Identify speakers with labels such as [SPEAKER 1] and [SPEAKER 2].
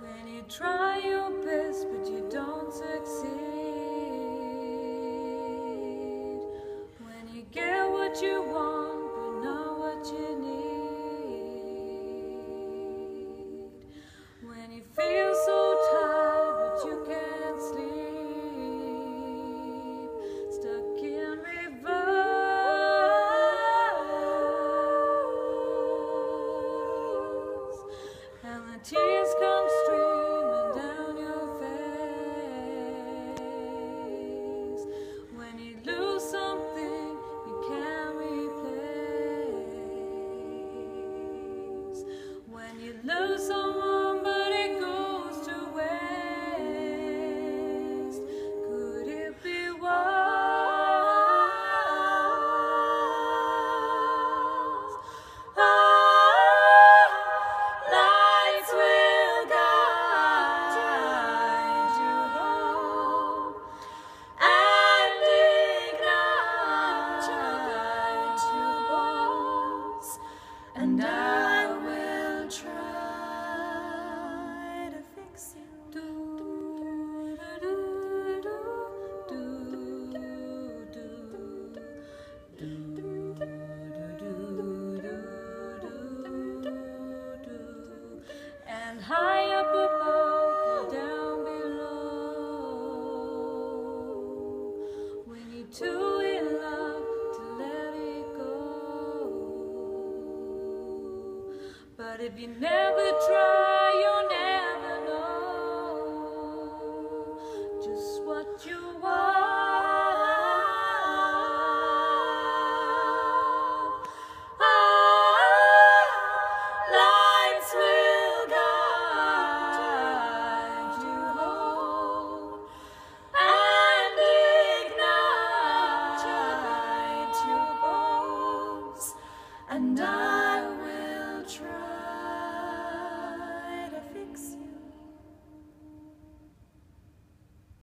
[SPEAKER 1] When you try your best, but you don't succeed. When you get what you want, tears come streaming down your face when you lose something you can't replace. When you lose and I will try to fix you. Do, do, do, do, do, do, and high up above down below. When you're too But if you never try, you'll never know just what you want. Ah, lights will guide you home and ignite your bones, and I